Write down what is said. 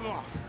Come.